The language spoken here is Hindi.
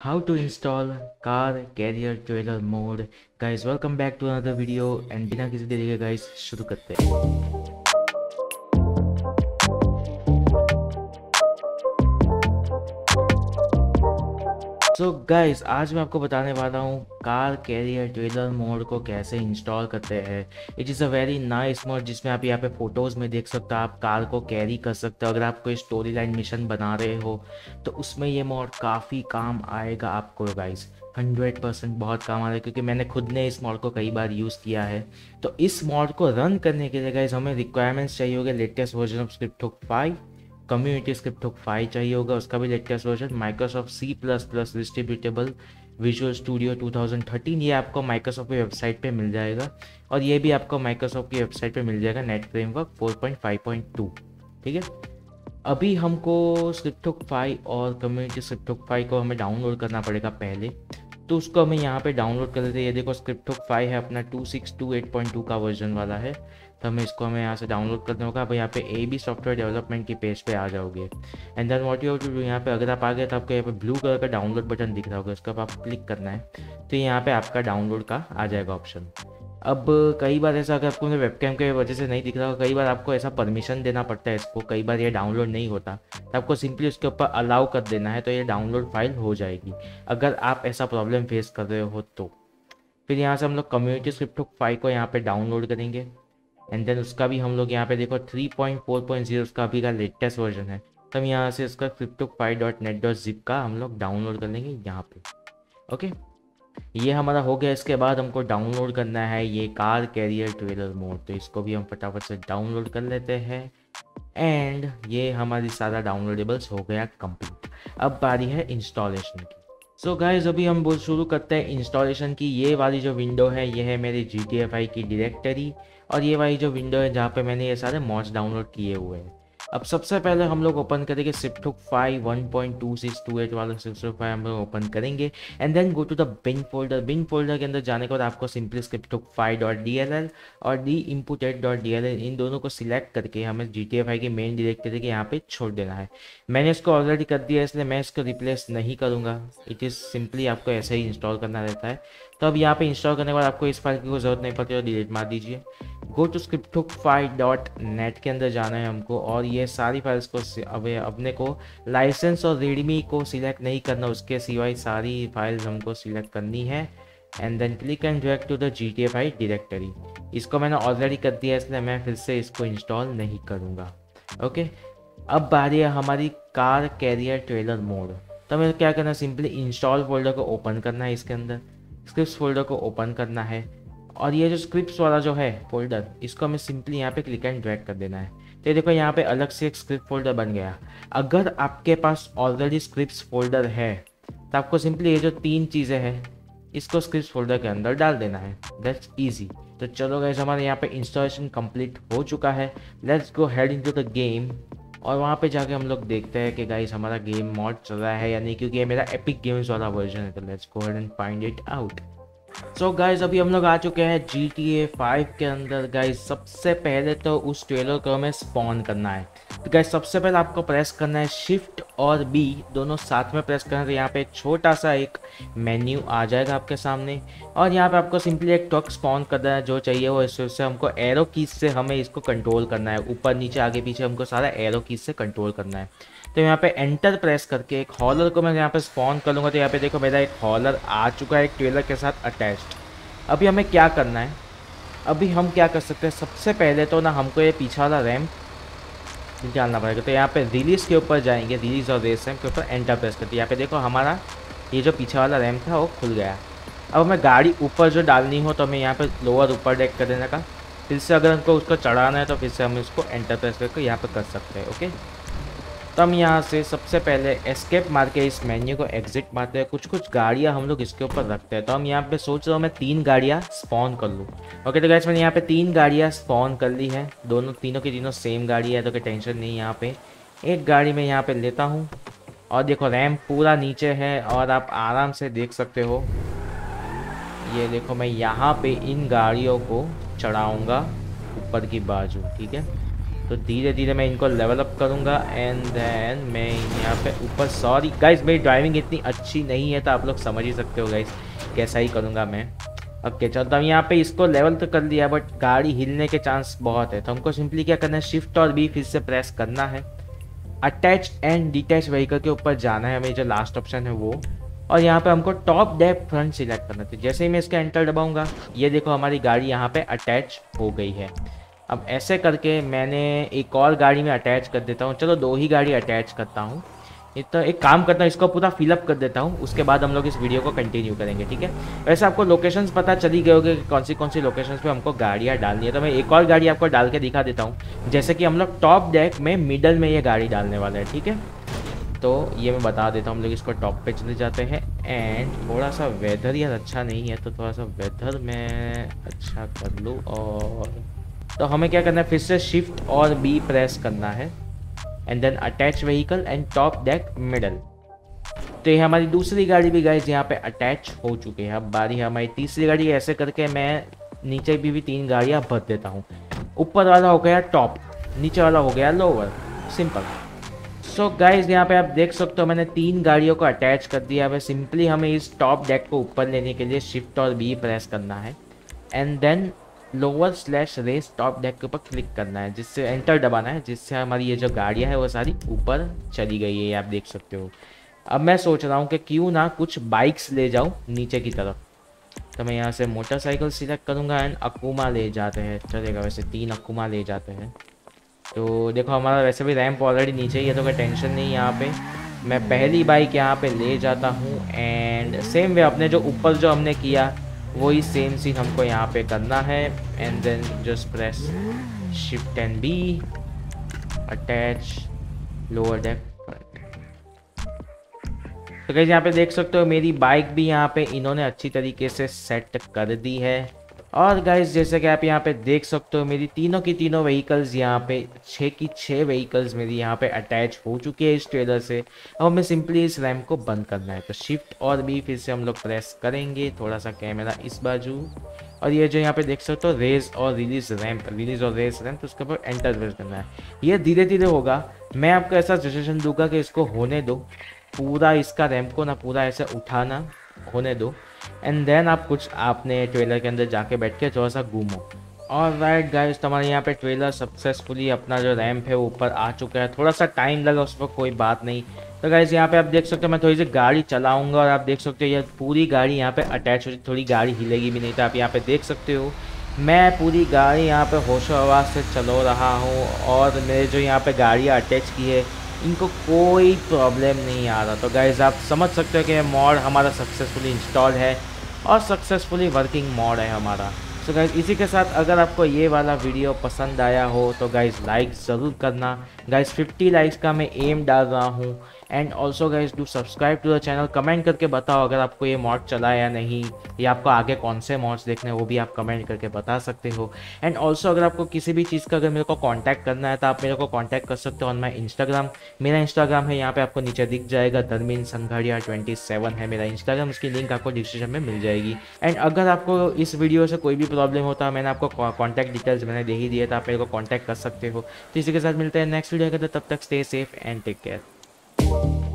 how to install car carrier trailer mode guys welcome back to another video and बिना किसी देरी के guys शुरू करते हैं सो so गाइस आज मैं आपको बताने वाला हूँ कार कैरियर ट्रेलर मोड को कैसे इंस्टॉल करते हैं। It is a very nice mod जिसमें आप यहाँ पे फ़ोटोज़ में देख सकते हो, आप कार को कैरी कर सकते हो, अगर आप कोई स्टोरी लाइन मिशन बना रहे हो तो उसमें ये मोड काफ़ी काम आएगा आपको गाइस हंड्रेड परसेंट बहुत काम आ रहा है, क्योंकि मैंने खुद ने इस मॉड को कई बार यूज़ किया है। तो इस मॉड को रन करने के लिए गाइज़ हमें रिक्वायरमेंट्स चाहिए होगा latest version of script five community script hook five चाहिए होगा, उसका भी latest version Microsoft C plus plus distributable visual studio 2013 ये आपको माइक्रोसॉफ्ट की वेबसाइट पे मिल जाएगा और ये भी आपको माइक्रोसॉफ्ट की वेबसाइट पे मिल जाएगा नेट फ्रेमवर्क 4.5.2 ठीक है? अभी हमको स्क्रिप्ट हुक फाइव और कम्युनिटी स्क्रिप्ट हुक फाइव को हमें डाउनलोड करना पड़ेगा पहले तो उसको हमें यहाँ पे डाउनलोड कर लेते हैं। ये देखो स्क्रिप्ट हुक फाइव है, अपना two six two eight point two का वर्जन वाला है। तो हमें इसको हमें यहाँ से डाउनलोड करना होगा। अब यहाँ पे ए बी सॉफ्टवेयर डेवलपमेंट की पेज पे आ जाओगे। And then what you to do यहाँ पे अगर आप आ गए तो आपको यहाँ पे ब्लू कलर का डाउनलोड बटन दिख रहा होगा। उसका आप क्लिक करना है। तो यहाँ पे आपका डाउनलोड का आ जाएगा ऑप्शन अब कई बार ऐसा अगर आपको वेबकैम के वजह से नहीं दिख रहा कई बार आपको ऐसा परमिशन देना पड़ता है इसको। कई बार ये डाउनलोड नहीं होता। तो आपको सिंपली उसके ऊपर अलाउ कर देना है तो ये डाउनलोड फ़ाइल हो जाएगी। अगर आप ऐसा प्रॉब्लम फेस कर रहे हो तो। फिर यहाँ से हम लोग कम्युनिटी स्क्रिप्ट फ़ाइल को यहाँ पे डाउनलोड करेंगे। एंड देन उसका भी हम लोग यहाँ पे देखो 3.4.0 उसका अभी का लेटेस्ट वर्जन है। तो हम यहाँ से उसका script five dot net dot zip का हम लोग डाउनलोड कर लेंगे यहाँ पे। ओके ये हमारा हो गया, इसके बाद हमको डाउनलोड करना है ये कार कैरियर ट्रेलर मोड तो इसको भी हम फटाफट से डाउनलोड कर लेते हैं। एंड ये हमारी सारा डाउनलोडेबल्स हो गया कंप्लीट अब बारी है इंस्टॉलेशन की। सो so गाइज़ अभी हम बोल शुरू करते हैं इंस्टॉलेशन की। ये वाली जो विंडो है, ये है मेरी जी टी की डायरेक्टरी और ये वाली जो विंडो है, जहाँ पे मैंने ये सारे मॉड्स डाउनलोड किए हुए हैं। अब सबसे पहले हम लोग ओपन करेंगे script hook five one point two six two eight वाला सिप्टुक फाइव हम लोग ओपन करेंगे। And then go to the bin folder bin folder के अंदर जाने के बाद आपको simply script hook five dot D L L और D imputed dot D L L इन दोनों को सिलेक्ट करके हमें जी टी एफ़ आई की मेन डिरेक्टरी के यहाँ पे छोड़ देना है। मैंने इसको ऑलरेडी कर दिया इसलिए मैं इसको रिप्लेस नहीं करूँगा। इट इज़ सिंपली आपको ऐसे ही इंस्टॉल करना रहता है। तो अब यहाँ पे इंस्टॉल करने के बाद आपको इस फ़ाइल की कोई ज़रूरत नहीं पड़ती तो डिलीट मार दीजिए। Go to script hook five dot net के अंदर जाना है हमको और ये सारी फाइल्स को अब अपने को लाइसेंस और रेडमी को सिलेक्ट नहीं करना, उसके सिवाय सारी फाइल्स हमको सिलेक्ट करनी है। And then click and drag to the G T F I directory इसको मैंने ऑलरेडी कर दिया, इसलिए मैं फिर से इसको इंस्टॉल नहीं करूँगा। ओके अब बारी है हमारी कार कैरियर ट्रेलर मोड तो हमें क्या करना है? सिंपली इंस्टॉल फोल्डर को ओपन करना है इसके अंदर। स्क्रिप्ट फोल्डर को ओपन करना है। और ये जो स्क्रिप्ट वाला जो है फोल्डर इसको हमें सिंपली यहाँ पे क्लिक एंड ड्रैग कर देना है। तो देखो यहाँ पे अलग से एक स्क्रिप्ट फोल्डर बन गया। अगर आपके पास ऑलरेडी स्क्रिप्ट फोल्डर है तो आपको सिंपली ये जो तीन चीज़ें हैं, इसको स्क्रिप्ट फोल्डर के अंदर डाल देना है। दैट्स ईजी तो चलो गैस हमारे यहाँ पे इंस्टॉलेशन कंप्लीट हो चुका है। Let's go head into the game और वहाँ पे जाके हम लोग देखते हैं कि गाइस हमारा गेम मॉड चल रहा है या नहीं, क्योंकि ये मेरा एपिक गेम्स वाला वर्जन है। तो let's go head and find it out so so guys अभी हम लोग आ चुके हैं जी टी ए फाइव के अंदर। गाइज़ सबसे पहले तो उस ट्रेलर को हमें स्पॉन करना है। तो गाइज़ सबसे पहले आपको प्रेस करना है शिफ्ट और बी दोनों साथ में प्रेस करना है तो यहाँ पे एक छोटा सा एक मेन्यू आ जाएगा आपके सामने। और यहाँ पे आपको सिंपली एक टॉक स्पॉन करना है, जो चाहिए वो इससे हमको एरो कीज से हमें इसको कंट्रोल करना है। ऊपर, नीचे, आगे, पीछे हमको सारा एरो कीज से कंट्रोल करना है। तो यहाँ पे एंटर प्रेस करके एक हॉलर को मैं यहाँ पे स्पॉन कर तो यहाँ पे देखो मेरा एक हॉलर आ चुका है, एक ट्रेलर के साथ अटैच्ड अभी हमें क्या करना है? अभी हम क्या कर सकते हैं? सबसे पहले तो ना हमको ये पीछा वाला रैम निकालना पड़ेगा। तो यहाँ पे रिलीज़ के ऊपर जाएँगे रिलीज़ और रेस रैम के ऊपर एंटर प्रेस करते यहाँ पे देखो हमारा ये जो पीछे वाला रैम था, वो खुल गया। अब हमें गाड़ी ऊपर जो डालनी हो तो हमें यहाँ पे लोअर ऊपर डेक कर देने का। फिर से अगर हमको उसको चढ़ाना है तो फिर से हम इसको एंटर प्रेस करके यहाँ पर कर सकते हैं ओके तो हम यहाँ से सबसे पहले एस्केप मार के इस मेन्यू को एग्जिट मारते हैं। कुछ कुछ गाड़ियाँ हम लोग इसके ऊपर रखते हैं। तो हम यहाँ पे सोच रहे हो, मैं तीन गाड़ियाँ स्पॉन कर लूँ। ओके तो गैस मैंने यहाँ पे तीन गाड़ियाँ स्पॉन कर ली है। दोनों, तीनों की तीनों सेम गाड़ी है तो कोई टेंशन नहीं यहाँ पे। एक गाड़ी में यहाँ पे लेता हूँ। और देखो रैम पूरा नीचे है और आप आराम से देख सकते हो। ये देखो, मैं यहाँ पे इन गाड़ियों को चढ़ाऊँगा ऊपर की बाजू, ठीक है? तो धीरे धीरे मैं इनको लेवल अप करूँगा एंड देन मैं यहाँ पे ऊपर सॉरी गाइस मेरी ड्राइविंग इतनी अच्छी नहीं है तो आप लोग समझ ही सकते हो गाइस कैसा ही करूँगा मैं। ओके चलता हूँ यहाँ पे इसको लेवल तो कर लिया बट गाड़ी हिलने के चांस बहुत है तो हमको सिंपली क्या करना है शिफ्ट और बी फिर से प्रेस करना है। अटैच एंड डिटैच व्हीकल के ऊपर जाना है, हमें जो लास्ट ऑप्शन है वो। और यहाँ पे हमको टॉप डेप फ्रंट सिलेक्ट करना था जैसे ही मैं इसका एंटर दबाऊँगा, ये देखो हमारी गाड़ी यहाँ पे अटैच हो गई है। अब ऐसे करके मैंने एक और गाड़ी में अटैच कर देता हूँ। चलो, दो ही गाड़ी अटैच करता हूँ। तो एक काम करता हूँ, इसको पूरा फिलअप कर देता हूँ। उसके बाद हम लोग इस वीडियो को कंटिन्यू करेंगे, ठीक है? वैसे आपको लोकेशंस पता चली गए होगे कि कौन सी कौन सी लोकेशंस पे हमको गाड़ियाँ डालनी है। तो मैं एक और गाड़ी आपको डाल के दिखा देता हूँ। जैसे कि हम लोग टॉप डेक में मिडल में ये गाड़ी डालने वाले हैं, ठीक है? तो ये मैं बता देता हूँ, हम लोग इसको टॉप पे चले जाते हैं। एंड थोड़ा सा वेदर यार अच्छा नहीं है तो थोड़ा सा वेदर मैं अच्छा कर लूँ और तो हमें क्या करना है? फिर से शिफ्ट और बी प्रेस करना है and then attach vehicle and top deck middle तो ये हमारी दूसरी गाड़ी भी गाइज़ यहाँ पे अटैच हो चुकी है। अब बारी हमारी तीसरी गाड़ी, ऐसे करके मैं नीचे भी भी तीन गाड़ियाँ भर देता हूँ। ऊपर वाला हो गया टॉप नीचे वाला हो गया लोअर सिंपल सो गाइज़ यहाँ पे आप देख सकते हो मैंने तीन गाड़ियों को अटैच कर दिया। है सिंपली हमें इस टॉप डेक को ऊपर लेने के लिए शिफ्ट और बी प्रेस करना है। And then lower slash race top deck के ऊपर क्लिक करना है, जिससे एंटर दबाना है, जिससे हमारी ये जो गाड़ियाँ है, वो सारी ऊपर चली गई है आप देख सकते हो। अब मैं सोच रहा हूँ कि क्यों ना कुछ बाइक्स ले जाऊँ नीचे की तरफ़। तो मैं यहाँ से मोटरसाइकिल सिलेक्ट करूँगा एंड अकुमा ले जाते हैं। चलेगा, वैसे तीन अकुमा ले जाते हैं। तो देखो, हमारा वैसे भी रैम्प ऑलरेडी नीचे ही है तो कोई टेंशन नहीं यहाँ पे। मैं पहली बाइक यहाँ पे ले जाता हूँ एंड सेम वे अपने जो ऊपर जो हमने किया वही सेम सीन हमको यहाँ पे करना है and then just press shift and B attach lower deck तो कैसे यहाँ पे देख सकते हो मेरी बाइक भी यहाँ पे इन्होंने अच्छी तरीके से सेट कर दी है। और गाइज़ जैसे कि आप यहाँ पे देख सकते हो, मेरी तीनों की तीनों व्हीकल्स यहाँ पे छः की छः व्हीकल्स मेरी यहाँ पे अटैच हो चुकी है इस ट्रेलर से। अब हमें सिंपली इस रैम को बंद करना है। तो शिफ्ट और भी फिर से हम लोग प्रेस करेंगे थोड़ा सा कैमरा इस बाजू। और ये जो यहाँ पे देख सकते हो रेज और रिलीज़ रैम्प रिलीज़ और रेस रैम्प तो उसके ऊपर एंटर प्रेस करना है। ये धीरे धीरे होगा। मैं आपको ऐसा सजेशन दूँगा कि इसको होने दो। पूरा इसका रैम्प को ना पूरा ऐसे उठाना, होने दो। एंड देन आप कुछ आपने ट्रेलर के अंदर जाके बैठ के थोड़ा सा घूमो। और राइट गाइस तुम्हारे यहाँ पे ट्रेलर सक्सेसफुली अपना जो रैम्प है वो ऊपर आ चुका है। थोड़ा सा टाइम लगा, उस पर कोई बात नहीं। तो गाइस यहाँ पे आप देख सकते हो, मैं थोड़ी सी गाड़ी चलाऊँगा और आप देख सकते हो ये पूरी गाड़ी यहाँ पे अटैच हो थोड़ी गाड़ी हिलेगी भी नहीं तो आप यहाँ पे देख सकते हो। मैं पूरी गाड़ी यहाँ पे होशो आवाज़ से चलो रहा हूँ और मेरे जो यहाँ पे गाड़ियाँ अटैच की है इनको कोई प्रॉब्लम नहीं आ रहा। तो गाइज़ आप समझ सकते हो कि मॉड हमारा सक्सेसफुली इंस्टॉल है और सक्सेसफुली वर्किंग मॉड है हमारा। सो so गाइज़ इसी के साथ अगर आपको ये वाला वीडियो पसंद आया हो तो गाइज़ लाइक ज़रूर करना। गाइज़ 50 लाइक्स का मैं एम डाल रहा हूँ। And also guys do subscribe to the channel comment करके बताओ अगर आपको ये मॉड चला या नहीं। या आपको आगे कौन से मॉड्स देखने वो भी आप कमेंट करके बता सकते हो। एंड ऑल्सो अगर आपको किसी भी चीज़ का अगर मेरे को कॉन्टैक्ट करना है तो आप मेरे को कॉन्टैक्ट कर सकते हो ऑन माई इंस्टाग्राम मेरा इंस्टाग्राम है, यहाँ पे आपको नीचे दिख जाएगा धर्मीन संघाड़िया ट्वेंटी सेवन है मेरा इंस्टाग्राम उसकी लिंक आपको डिस्क्रिप्शन में मिल जाएगी। एंड अगर आपको इस वीडियो से कोई भी प्रॉब्लम होता है मैंने आपको कॉन्टैक्ट डिटेल्स मैंने दे ही दिए तो आप मेरे को कॉन्टैक्ट कर सकते हो। तो इसी के साथ मिलते हैं नेक्स्ट वीडियो के तब तक stay safe and take care Bye.